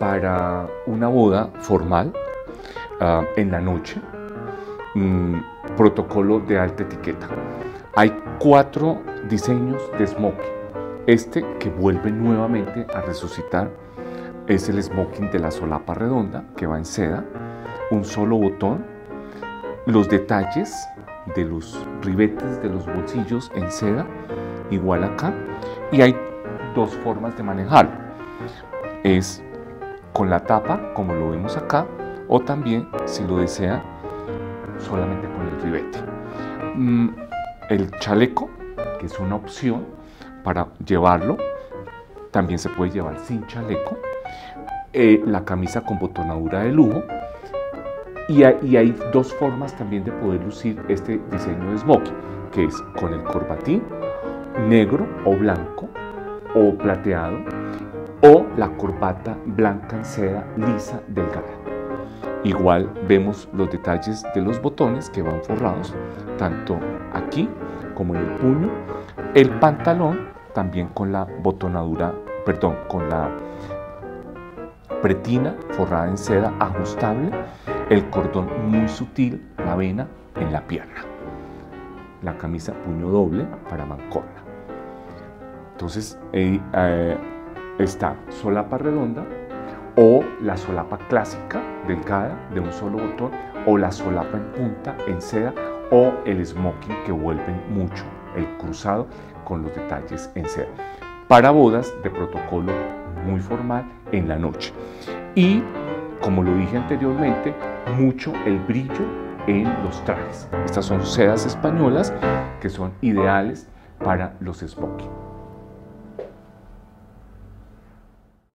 para una boda formal ah, en la noche, mm, protocolo de alta etiqueta. Hay cuatro diseños de smoking. Este que vuelve nuevamente a resucitar es el smoking de la solapa redonda que va en seda, un solo botón, los detalles de los ribetes de los bolsillos en seda, igual acá, y hay dos formas de manejarlo. Es con la tapa, como lo vemos acá, o también, si lo desea, solamente con el ribete. Mm, el chaleco, que es una opción para llevarlo, también se puede llevar sin chaleco. Eh, la camisa con botonadura de lujo. Y hay, dos formas también de poder lucir este diseño de smoking, que es con el corbatín negro o blanco o plateado o la corbata blanca en seda lisa delgada. Igual vemos los detalles de los botones que van forrados tanto aquí como en el puño. El pantalón también con la botonadura, perdón, con la pretina forrada en seda ajustable, el cordón muy sutil, la vena en la pierna. La camisa puño doble para mancorna. Entonces eh, eh, está solapa redonda o la solapa clásica delgada de un solo botón o la solapa en punta en seda o el smoking que vuelven mucho el cruzado con los detalles en seda. Para bodas de protocolo muy formal en la noche. Y como lo dije anteriormente, mucho el brillo en los trajes. Estas son sedas españolas que son ideales para los smoking.